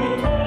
Amen.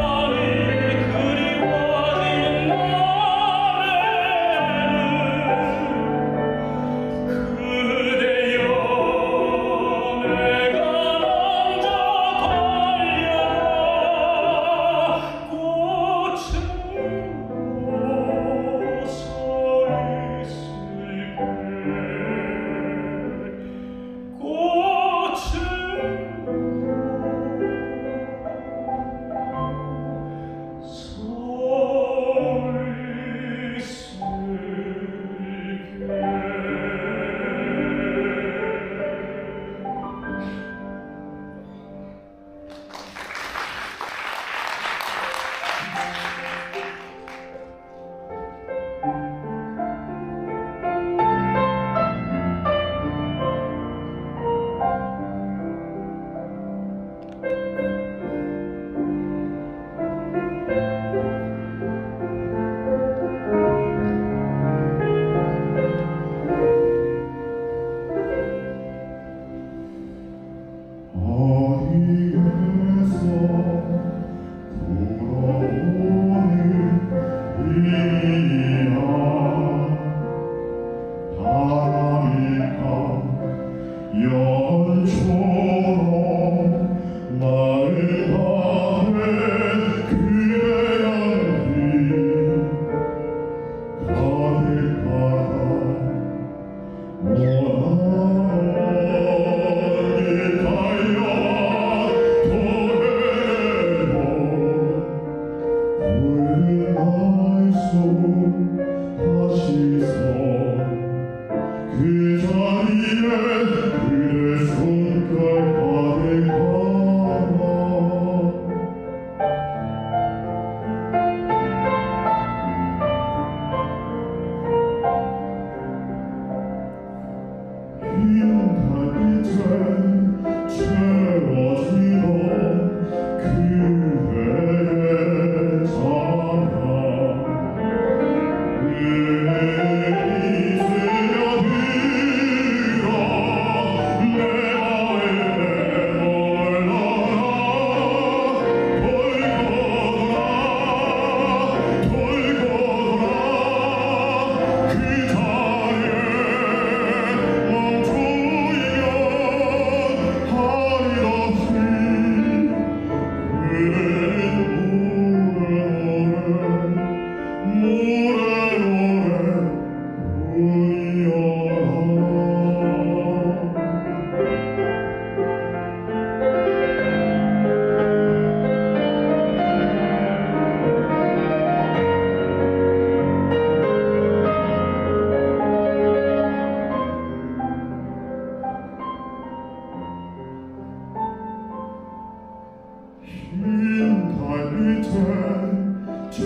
te, te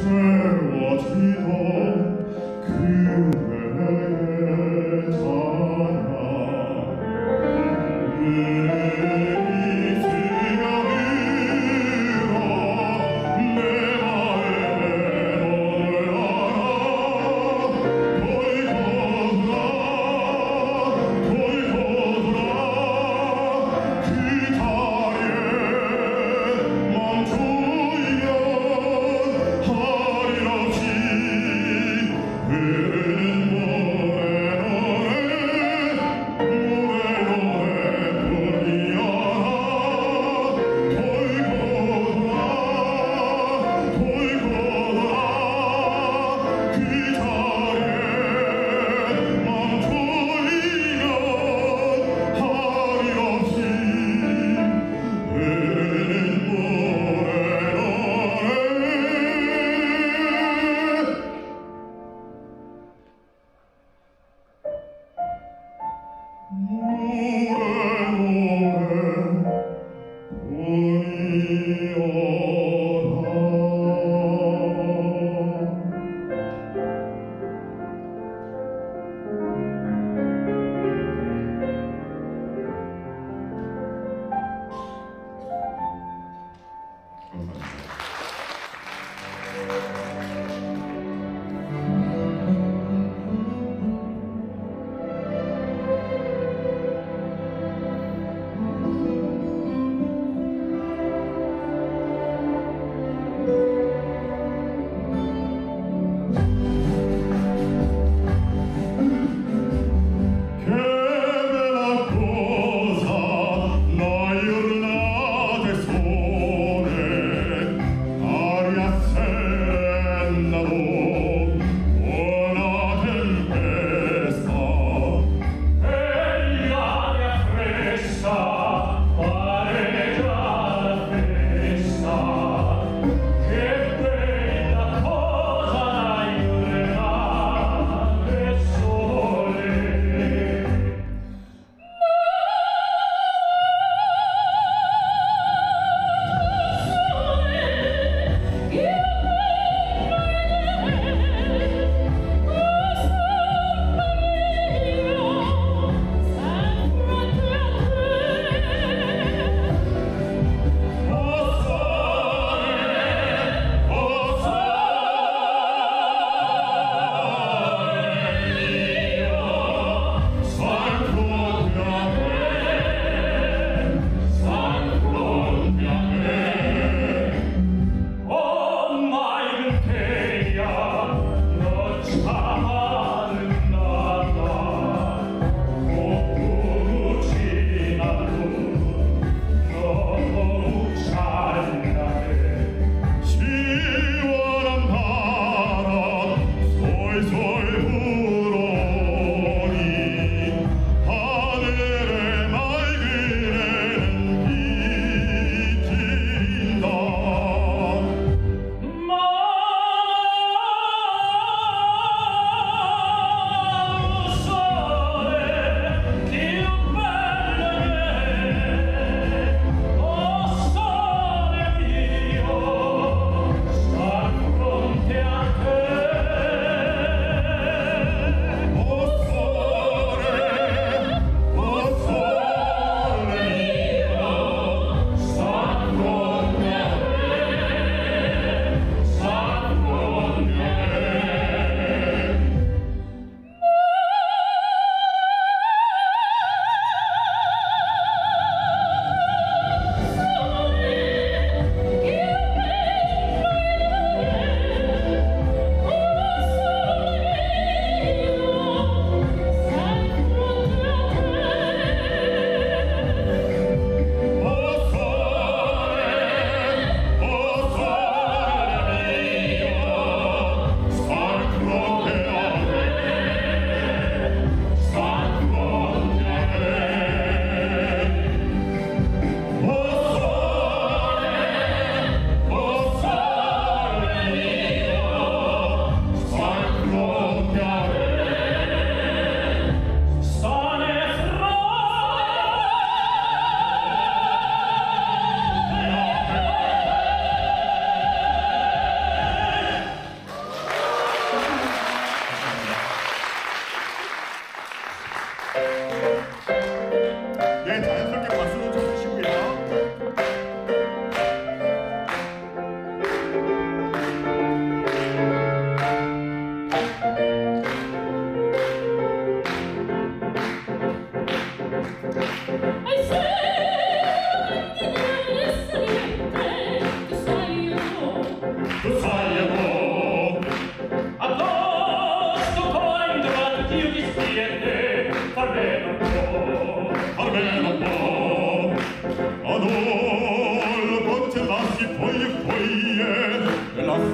what we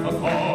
Oh.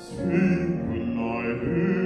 Sing when I hear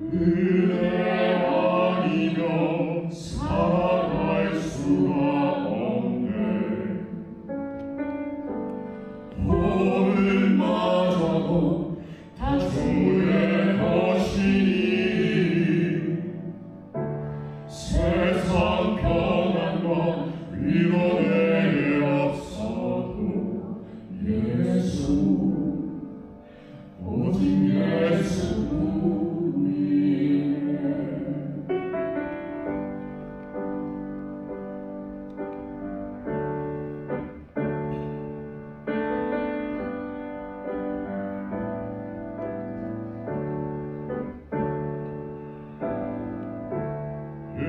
은혜 아니면 사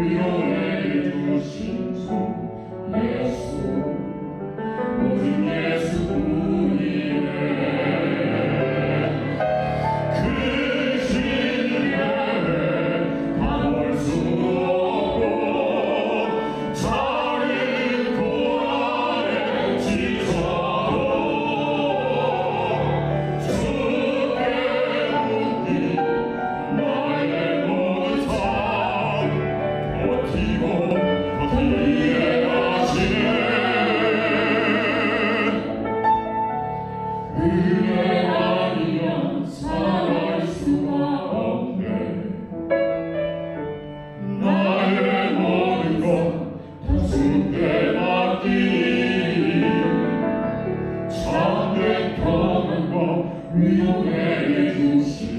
Lord. Iu